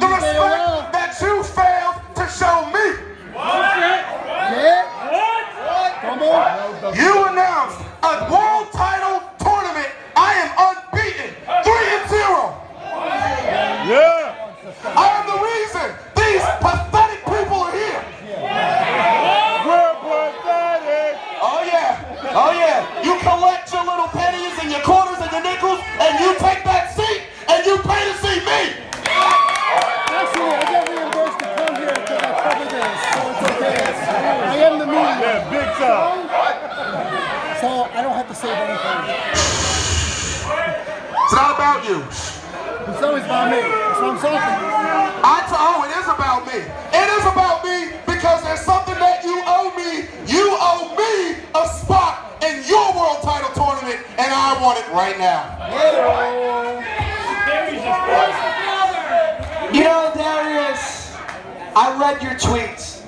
The respect I don't have to save anything. It's not about you. It's always about me. That's what I'm talking. I t- oh, it is about me. It is about me because there's something that you owe me. You owe me a spot in your world title tournament, and I want it right now. You know, Darius, I read your tweets.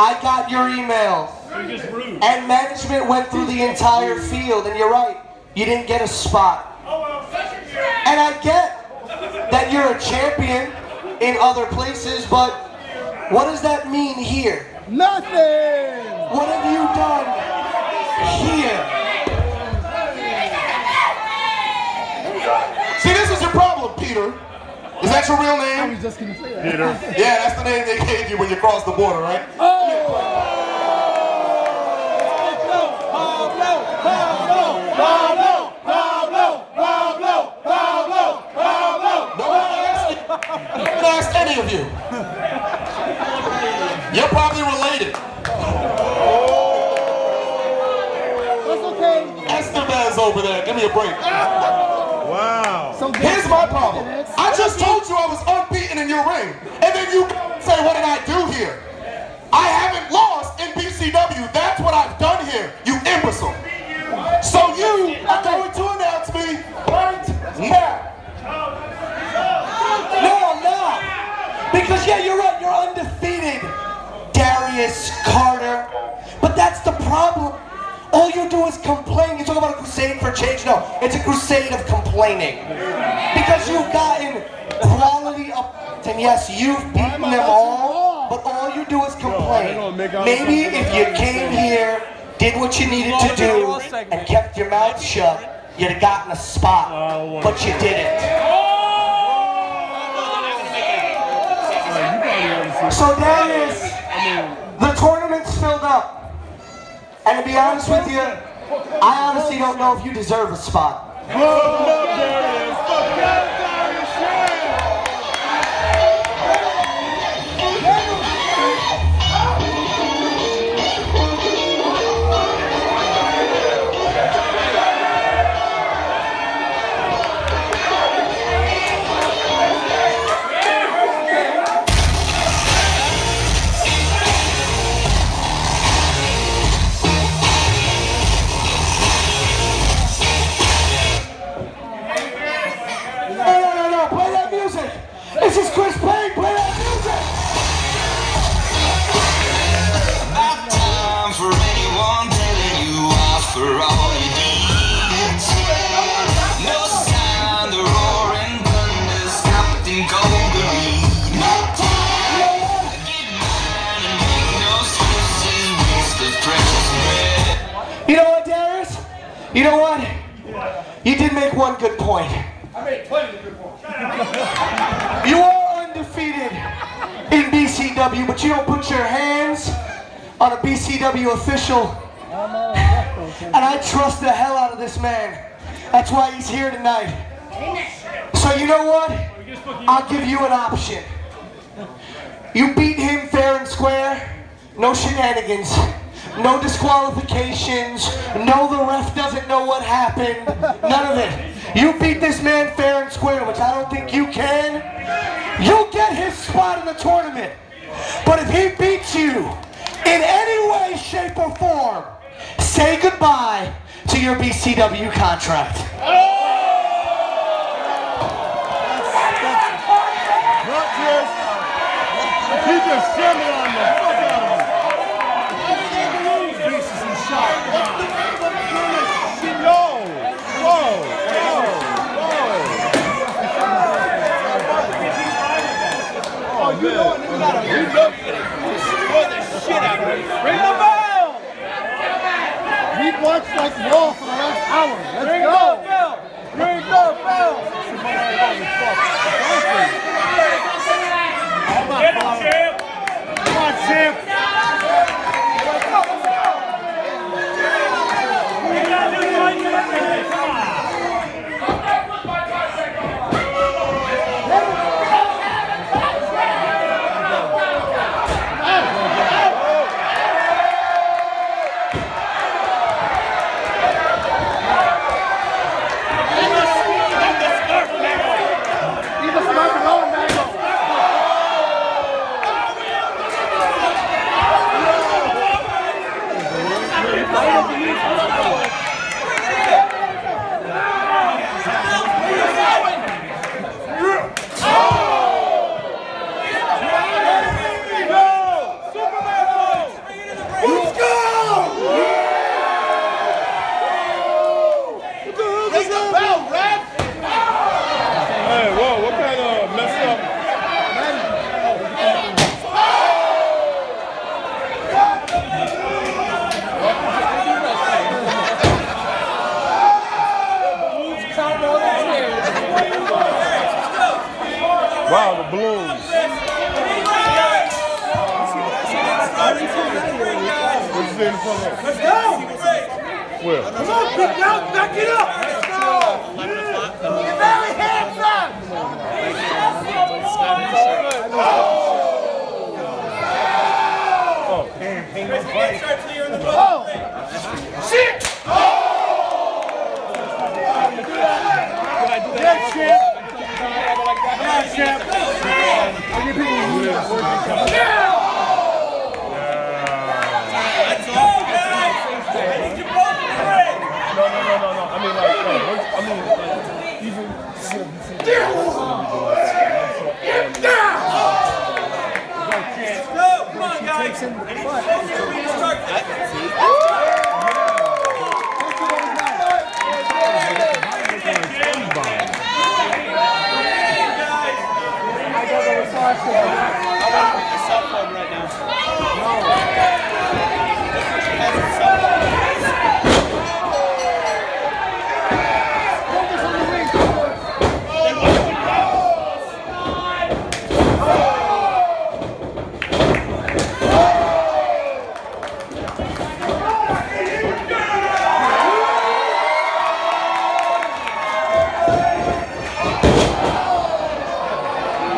I got your emails. And management went through the entire field, and you're right, you didn't get a spot. And I get that you're a champion in other places, but what does that mean here? Nothing. What have you done here? See, this is your problem, Peter. Is that your real name? I name? was just gonna say that. Peter. Yeah, that's the name they gave you when you crossed the border, right? Oh! No one asked, no one asked any of you. You're probably related. That's okay. Estevez over there. Give me a break. Wow. So Here's my problem. I just told you I was unbeaten in your ring. And then you say, what did I do here? I haven't lost in BCW. That's what I've done here, you imbecile. You are going to announce me right now. No, I'm not. Because yeah, you're right. You're undefeated, Darius Carter. But that's the problem. All you do is complain. You talk about a crusade for change. No, it's a crusade of complaining. Because you've gotten quality up. And yes, you've beaten them all. But all you do is complain. Maybe if you came here, did what you needed to do, and kept your mouth shut, you'd have gotten a spot. But you didn't. So Darius, the tournament's filled up. And to be honest with you, I honestly don't know if you deserve a spot. This is Chris Payne, play that music. Time for anyone telling you off for all you did. No sound, the roaring thunder stopped in cold green. No time. Get mine and make no excuses, waste of precious breath. You know what, Darius? You know what? You did make one good point. You are undefeated in BCW, but you don't put your hands on a BCW official. And I trust the hell out of this man. That's why he's here tonight. So you know what? I'll give you an option. You beat him fair and square. No shenanigans. No disqualifications. No, the ref doesn't know what happened. None of it. You beat this man fair and square, which I don't think you can. You'll get his spot in the tournament. But if he beats you in any way, shape, or form, say goodbye to your BCW contract. He just slammed on the fuck out of him. Pieces and shot. Yo! Whoa! Whoa! Whoa! Oh, you know, you gotta, you know, Ring the bell. Watched like Raw for the last hour. Let's go. bell! Ring the bell! Get Wow, the blues. Let's go! Well, Come on, pick it up, back it up! Let's go! Your hands up! Oh! Oh! Damn, hang on. Oh! Oh! Shit! Champ! I give people No, no, no, no, no. I mean, like, uh, once- I mean, like, even.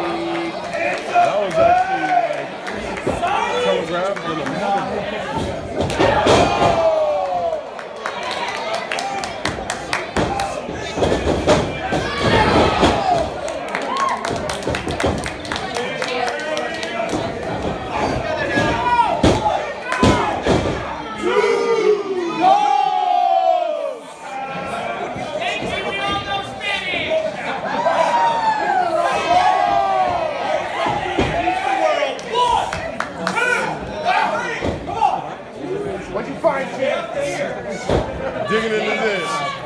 That was actually like telegraphed in a minute. What'd you find, champ? Digging into this.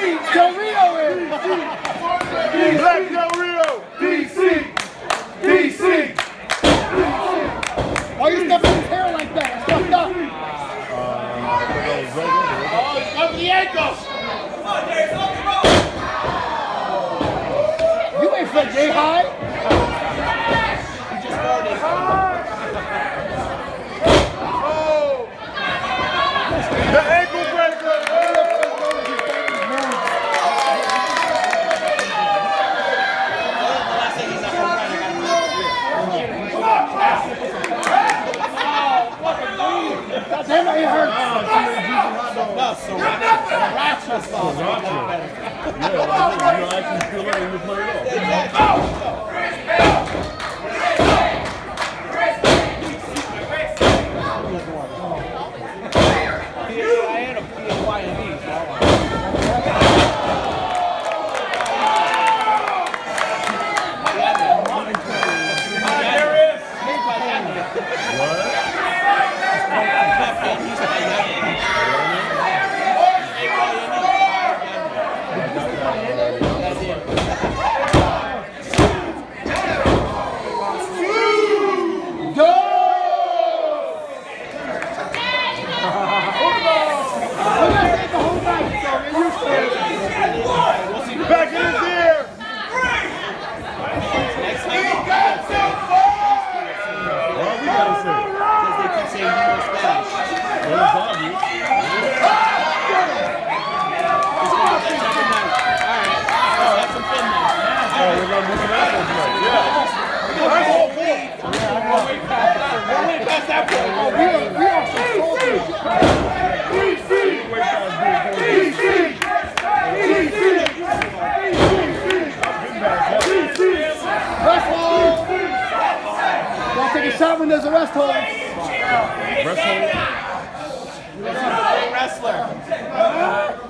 Del, Rio is! Black Del Rio. DC! DC! Why you stepping his hair like that? It's fucked up. Oh, ankles! You ain't J. High. The ankle breaker. God damn it, it hurts. Yeah, like, you know, actually feel like you play it off. Oh! Oh, we're gonna move an apple tonight. Yeah. I'm all for it. Wait, guys, do it for me. Rest hold. Gotta take a shot when there's a rest hold. Rest hold.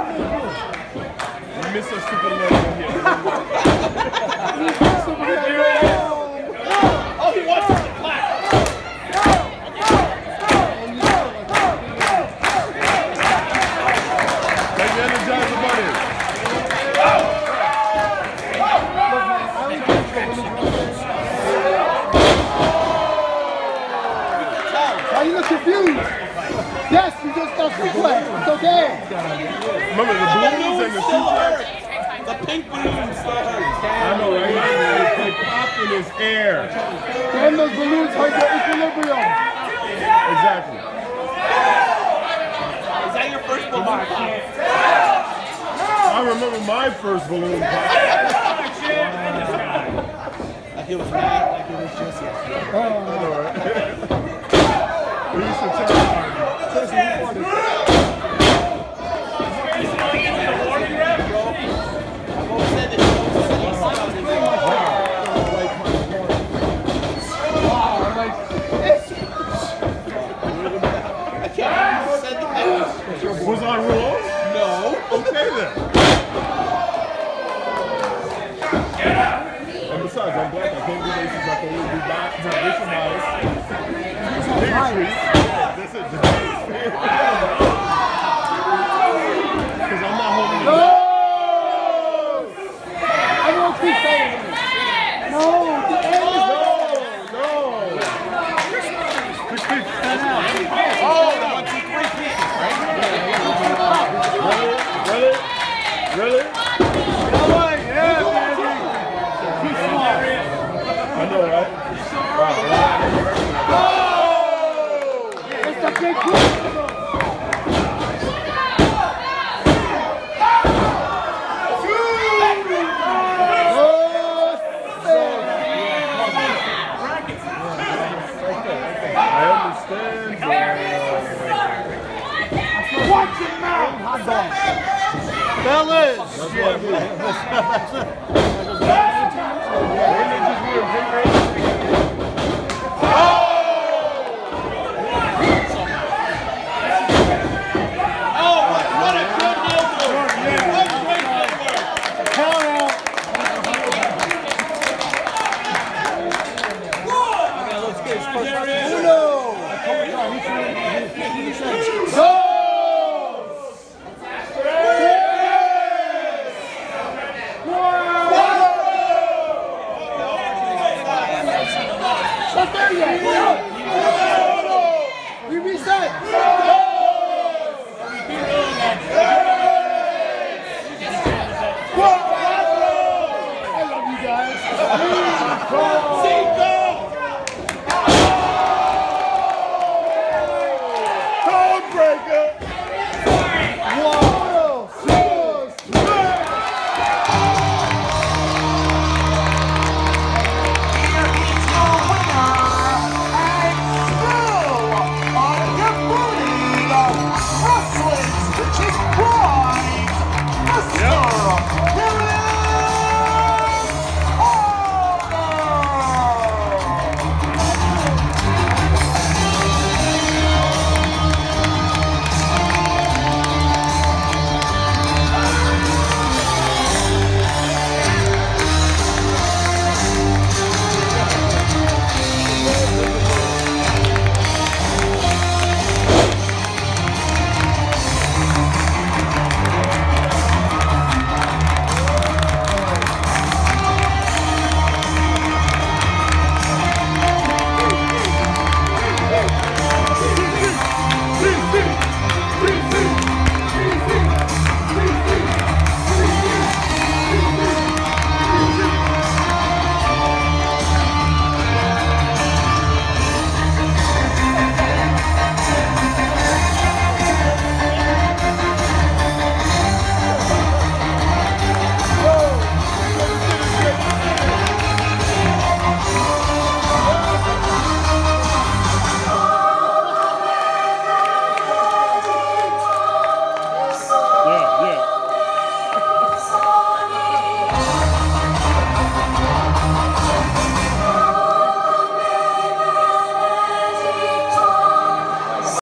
miss a super legend here. remember my first balloon pop. Like it was like it was just yesterday. Oh. not traditional. This is nice.